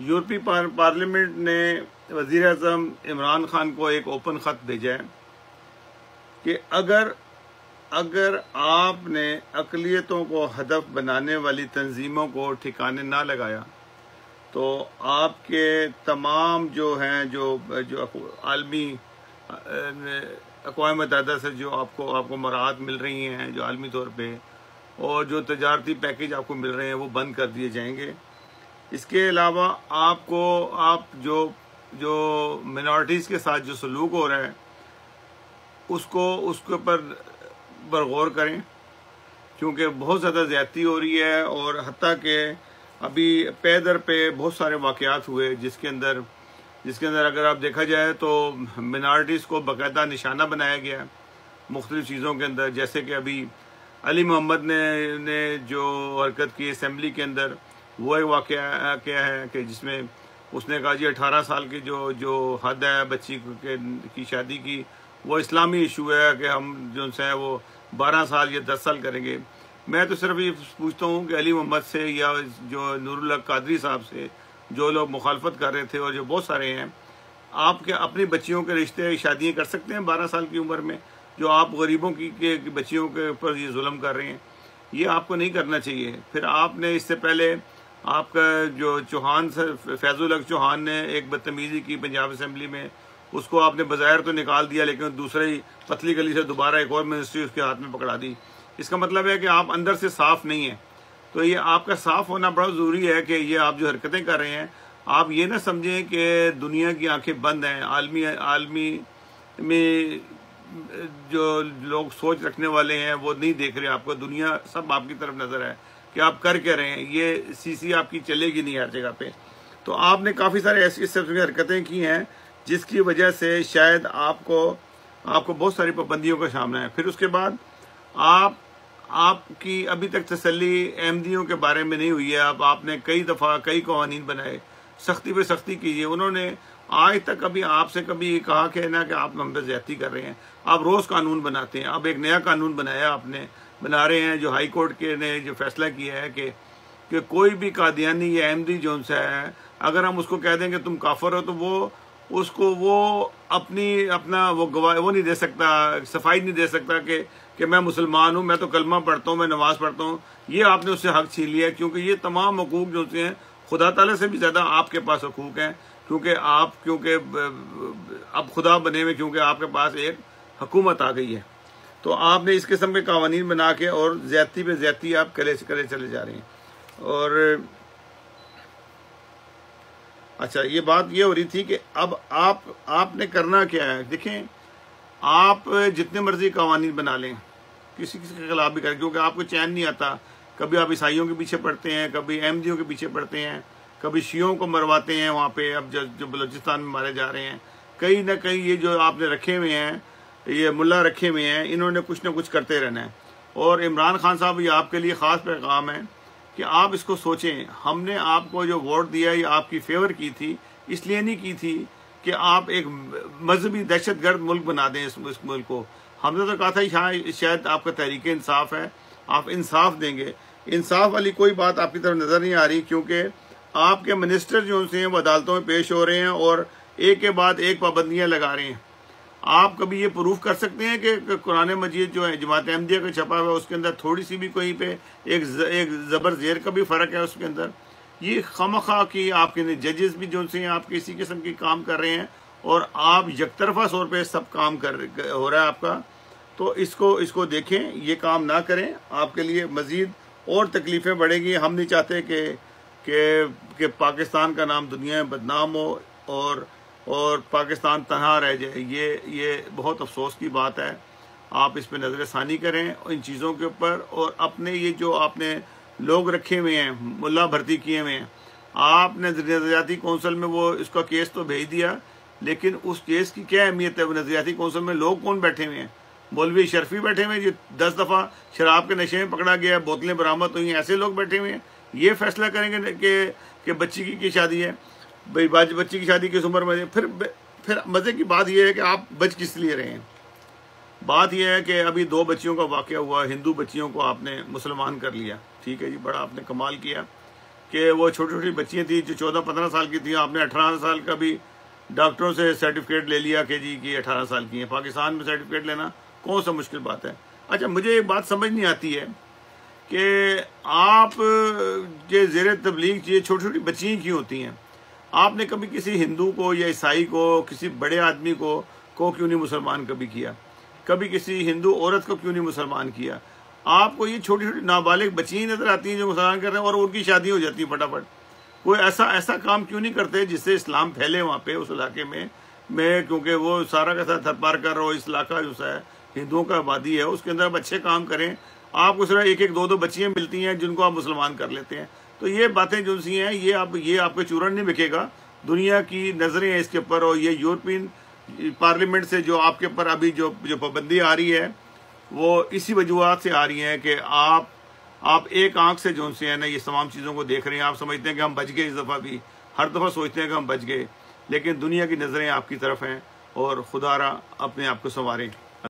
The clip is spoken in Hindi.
यूरोपी पार, पार्लियामेंट ने वज़ीर अजम इमरान खान को एक ओपन ख़त भेजा है कि अगर अगर आपने अकलीतों को हदफ बनाने वाली तंजीमों को ठिकाने ना लगाया तो आपके तमाम जो हैं जो जो आलमी अकवा मतदा से जो आपको आपको मराहत मिल रही हैं जो आलमी तौर पे और जो तजारती पैकेज आपको मिल रहे हैं वो बंद कर दिए जाएँगे। इसके अलावा आपको, आप जो जो मिनॉरिटीज़ के साथ जो सलूक हो रहा है, उसको, उसके ऊपर पर गौर करें, क्योंकि बहुत ज़्यादा ज़्यादती हो रही है और हती के अभी पैदर पे बहुत सारे वाक़ात हुए जिसके अंदर जिसके अंदर अगर आप देखा जाए तो मिनॉरिटीज़ को बाकायदा निशाना बनाया गया मुख्तलिफ़ चीज़ों के अंदर, जैसे कि अभी अली मोहम्मद ने ने जो हरकत की असम्बली के अंदर, वो एक वाक़ क्या है कि जिसमें उसने कहा, जी, अठारह साल की जो जो हद है बच्ची के, की शादी की, वो इस्लामी इशू है कि हम जो है, वो बारह साल या दस साल करेंगे। मैं तो सिर्फ़ ये पूछता हूँ कि अली मोहम्मद से या जो नूरुल्ला कादरी साहब से जो लोग मुखालफत कर रहे थे और जो बहुत सारे हैं, आप क्या अपनी बच्चियों के रिश्ते, शादियाँ कर सकते हैं बारह साल की उम्र में? जो आप गरीबों की, के बच्चियों के ऊपर ये जुल्म कर रहे हैं, ये आपको नहीं करना चाहिए। फिर आपने इससे पहले आपका जो चौहान फैजुल चौहान ने एक बदतमीजी की पंजाब असम्बली में, उसको आपने बाज़ाहिर तो निकाल दिया, लेकिन दूसरे ही पतली गली से दोबारा एक और मिनिस्ट्री उसके हाथ में पकड़ा दी। इसका मतलब है कि आप अंदर से साफ़ नहीं है। तो ये आपका साफ़ होना बड़ा ज़रूरी है कि ये आप जो हरकतें कर रहे हैं, आप ये ना समझें कि दुनिया की आँखें बंद हैं। आलमी आलमी में जो लोग सोच रखने वाले हैं वो नहीं देख रहे आपको दुनिया सब आपकी तरफ़ नज़र है कि आप कर क्या रहे हैं। ये सीसी आपकी चलेगी नहीं हर जगह पे। तो आपने काफ़ी सारे ऐसी इस की हरकतें की हैं जिसकी वजह से शायद आपको आपको बहुत सारी पाबंदियों का सामना है। फिर उसके बाद आप आपकी अभी तक तसली अहमदियों के बारे में नहीं हुई है। अब आप, आपने कई दफ़ा कई कवानीन बनाए। सख्ती पे सख्ती कीजिए। उन्होंने आज तक कभी आपसे कभी ये कहा कि ना कि आप हम पे ज़्यादा कर रहे हैं। आप रोज कानून बनाते हैं। अब एक नया कानून बनाया आपने। बना रहे हैं जो हाई कोर्ट के ने जो फैसला किया है कि कि कोई भी कादियानी या अहमदी जो सा है, अगर हम उसको कह दें कि तुम काफर हो तो वो, उसको वो अपनी, अपना वो गवाह वो नहीं दे सकता, सफ़ाई नहीं दे सकता कि कि मैं मुसलमान हूँ, मैं तो कलमा पढ़ता हूँ, मैं नमाज़ पढ़ता हूँ। ये आपने उससे हक छीन लिया क्योंकि ये तमाम हकूक जो हैं खुदा ताला से भी ज़्यादा आपके पास हकूक हैं, क्योंकि आप, क्योंकि अब खुदा बने हुए, क्योंकि आपके पास एक हुकूमत आ गई है। तो आपने इस किस्म के कवानीन बना के और ज्यादती पे ज्यादती आप करे करे चले जा रहे हैं। और अच्छा ये बात ये हो रही थी कि अब आप, आपने करना क्या है? देखें, आप जितने मर्ज़ी कवानीन बना लें, किसी किसी के खिलाफ भी करें, क्योंकि आपको चैन नहीं आता। कभी आप ईसाइयों के पीछे पड़ते हैं कभी अहमदियों के पीछे पड़ते हैं कभी शियों को मरवाते हैं वहाँ पे अब जो, बलोचिस्तान में मारे जा रहे हैं। कहीं ना कहीं ये जो आपने रखे हुए हैं ये मुल्ला रखे हुए हैं इन्होंने कुछ ना कुछ करते रहना है। और इमरान खान साहब ये आपके लिए ख़ास पैगाम है कि आप इसको सोचें हमने आपको जो वोट दिया ये आपकी फेवर की थी इसलिए नहीं की थी कि आप एक मजहबी दहशत गर्द मुल्क बना दें इस, इस मुल्क को। हमने तो कहा था शायद आपका तहरीक इंसाफ है आप इंसाफ देंगे। इंसाफ वाली कोई बात आपकी तरफ़ नज़र नहीं आ रही क्योंकि आपके मिनिस्टर जो उनसे हैं वो अदालतों में पेश हो रहे हैं और एक के बाद एक पाबंदियाँ लगा रहे हैं। आप कभी ये प्रूफ कर सकते हैं कि कुरान मजीद जो है जमात अहमदिया का छपा हुआ है उसके अंदर थोड़ी सी भी कहीं पे एक ज, एक जबर जेर का भी फ़र्क है उसके अंदर? ये खम खा की आपके जजेस भी जो से आप किसी किस्म के काम कर रहे हैं और आप यकतरफा तौर पर सब काम कर हो रहा है आपका तो इसको इसको देखें ये काम ना करें। आपके लिए मजीद और तकलीफें बढ़ेंगी। हम नहीं चाहते कि कि पाकिस्तान का नाम दुनिया में बदनाम हो और और पाकिस्तान तनहा रह जाए। ये ये बहुत अफसोस की बात है। आप इस पर नज़र षानी करें इन चीज़ों के ऊपर और अपने ये जो आपने लोग रखे हुए हैं मुला भर्ती किए हुए हैं, आपने नजरियाती कौंसिल में वो इसका केस तो भेज दिया, लेकिन उस केस की क्या अहमियत है? वो नजरियाती कौंसिल में लोग कौन बैठे हुए हैं? मौलवी शर्फी बैठे हुए जो दस दफ़ा शराब के नशे में पकड़ा गया बोतलें बरामद हुई ऐसे लोग बैठे हुए हैं। ये फैसला करेंगे कि कि बच्ची की, की शादी है? भाई बच्ची की शादी किस उम्र में फिर फिर मज़े की बात यह है कि आप बच किस लिए रहे हैं? बात यह है कि अभी दो बच्चियों का वाक़ हुआ हिंदू बच्चियों को आपने मुसलमान कर लिया। ठीक है जी बड़ा आपने कमाल किया कि वो छोटी छोटी बच्चियाँ थी जो चौदह पंद्रह साल की थी। आपने अठारह साल का भी डॉक्टरों से सर्टिफिकेट ले लिया कि जी की अठारह साल की हैं। पाकिस्तान में सर्टिफिकेट लेना कौन सा मुश्किल बात है? अच्छा मुझे एक बात समझ नहीं आती है कि आप के जेर तबलीग ये छोटी छोटी बच्चियाँ क्यों होती हैं? आपने कभी किसी हिंदू को या ईसाई को, किसी बड़े आदमी को को क्यों नहीं मुसलमान कभी किया? कभी किसी हिंदू औरत को क्यों नहीं मुसलमान किया? आपको ये छोटी छोटी नाबालिग बच्चियाँ नज़र आती हैं जो मुसलमान कर रहे हैं और उनकी शादी हो जाती है फटाफट। कोई ऐसा ऐसा काम क्यों नहीं करते जिससे इस्लाम फैले वहाँ पे, उस इलाके में? में, क्योंकि वो सारा का सारा थरपार कर रहा हो, इस इलाका जो है हिंदुओं का आबादी है, उसके अंदर आप अच्छे काम करें। आपको सिर्फ़ एक एक दो दो बच्चियाँ मिलती हैं जिनको आप मुसलमान कर लेते हैं। तो ये बातें जो सी हैं, ये आप, ये आपके चूरण नहीं बिकेगा। दुनिया की नज़रें हैं इसके ऊपर और ये यूरोपियन पार्लियामेंट से जो आपके ऊपर अभी जो जो पाबंदी आ रही है, वो इसी वजूहत से आ रही हैं कि आप आप एक आँख से जो से है ना, ये तमाम चीज़ों को देख रहे हैं। आप समझते हैं कि हम बच गए इस दफ़ा भी। हर दफ़ा सोचते हैं कि हम बच गए, लेकिन दुनिया की नज़रें आपकी तरफ़ हैं और खुदारा अपने आप को संवारें।